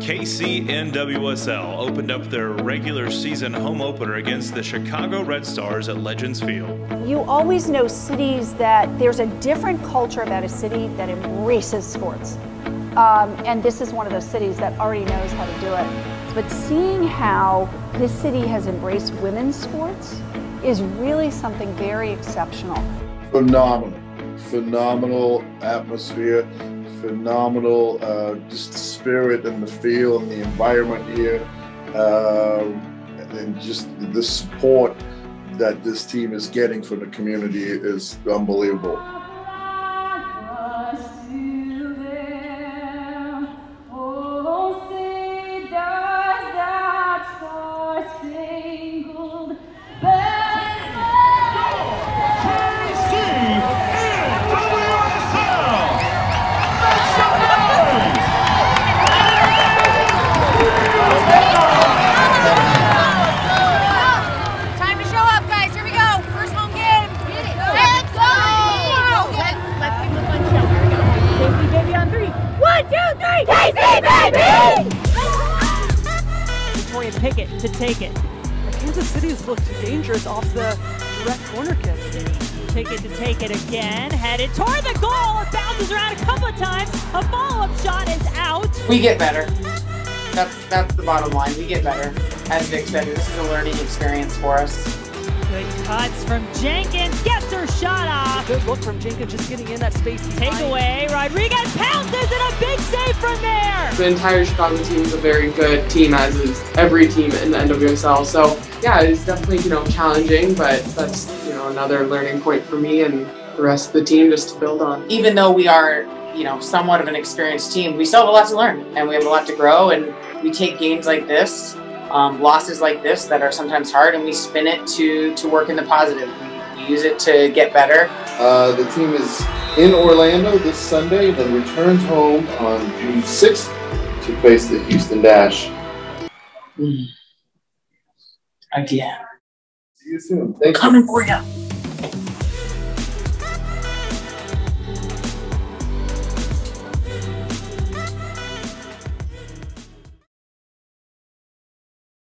KCNWSL opened up their regular season home opener against the Chicago Red Stars at Legends Field. You always know cities that there's a different culture about a city that embraces sports. Um, and this is one of those cities that already knows how to do it. But seeing how this city has embraced women's sports is really something very exceptional. Phenomenal, phenomenal atmosphere, phenomenal uh, just the spirit and the feel and the environment here, uh, and just the support that this team is getting from the community is unbelievable. Pickett to take it. Kansas City has looked dangerous off the direct corner kick. Pickett to take it again, headed toward the goal. It bounces around a couple of times. A follow-up shot is out. We get better. That's that's the bottom line. We get better. As Vic said, this is a learning experience for us. Good cuts from Jenkins. Gets her shot off. Good look from Jenkins just getting in that space. Takeaway. Rodriguez pounces and a big save from there. The entire Chicago team is a very good team, as is every team in the NWSL. So yeah, it's definitely you know challenging, but that's you know another learning point for me and the rest of the team just to build on. Even though we are you know somewhat of an experienced team, we still have a lot to learn and we have a lot to grow. And we take games like this um, losses like this that are sometimes hard and we spin it to to work in the positive. We, use it to get better. Uh, the team is in Orlando this Sunday, then returns home on June 6th to face the Houston Dash. Mm. Again. See you soon. Thank Coming you. for you.